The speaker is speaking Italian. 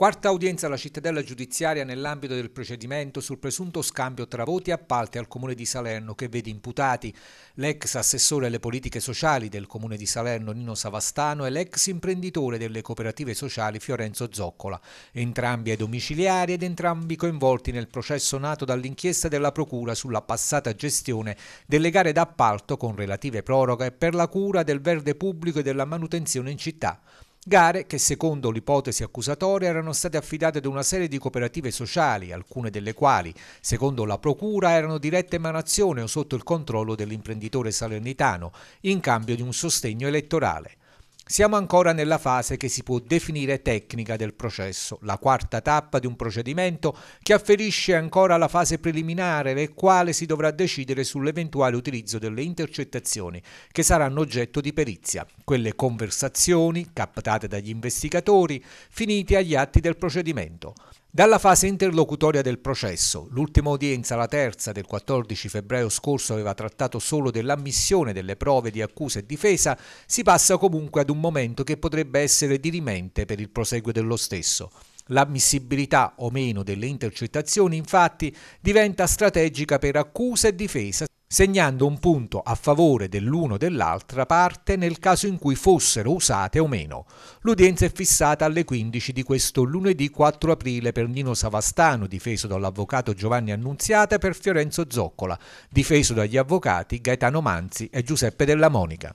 Quarta udienza alla cittadella giudiziaria nell'ambito del procedimento sul presunto scambio tra voti e appalti al comune di Salerno che vede imputati l'ex assessore alle politiche sociali del comune di Salerno Nino Savastano e l'ex imprenditore delle cooperative sociali Fiorenzo Zoccola, entrambi ai domiciliari ed entrambi coinvolti nel processo nato dall'inchiesta della Procura sulla passata gestione delle gare d'appalto con relative proroghe per la cura del verde pubblico e della manutenzione in città. Gare che secondo l'ipotesi accusatoria erano state affidate ad una serie di cooperative sociali, alcune delle quali, secondo la Procura, erano diretta emanazione o sotto il controllo dell'imprenditore salernitano, in cambio di un sostegno elettorale. Siamo ancora nella fase che si può definire tecnica del processo, la quarta tappa di un procedimento che afferisce ancora alla fase preliminare nel quale si dovrà decidere sull'eventuale utilizzo delle intercettazioni che saranno oggetto di perizia, quelle conversazioni captate dagli investigatori finiti agli atti del procedimento. Dalla fase interlocutoria del processo, l'ultima udienza, la terza del 14 febbraio scorso, aveva trattato solo dell'ammissione delle prove di accusa e difesa, si passa comunque ad un momento che potrebbe essere dirimente per il proseguo dello stesso. L'ammissibilità o meno delle intercettazioni infatti diventa strategica per accusa e difesa segnando un punto a favore dell'uno o dell'altra parte nel caso in cui fossero usate o meno. L'udienza è fissata alle 15 di questo lunedì 4 aprile per Nino Savastano, difeso dall'avvocato Giovanni Annunziata, e per Fiorenzo Zoccola, difeso dagli avvocati Gaetano Manzi e Giuseppe Della Monica.